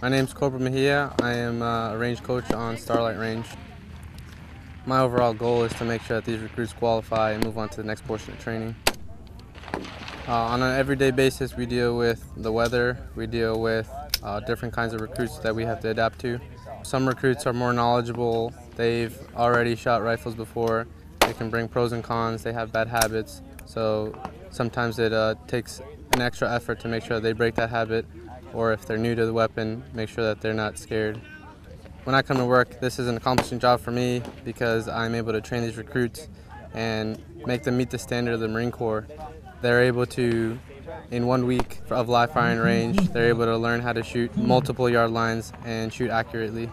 My name is Corporal Mejia. I am uh, a range coach on Starlight Range. My overall goal is to make sure that these recruits qualify and move on to the next portion of training. Uh, on an everyday basis, we deal with the weather, we deal with uh, different kinds of recruits that we have to adapt to. Some recruits are more knowledgeable, they've already shot rifles before, they can bring pros and cons, they have bad habits, so sometimes it uh, takes an extra effort to make sure they break that habit, or if they're new to the weapon, make sure that they're not scared. When I come to work, this is an accomplishing job for me because I'm able to train these recruits and make them meet the standard of the Marine Corps they're able to, in one week of live firing range, they're able to learn how to shoot multiple yard lines and shoot accurately.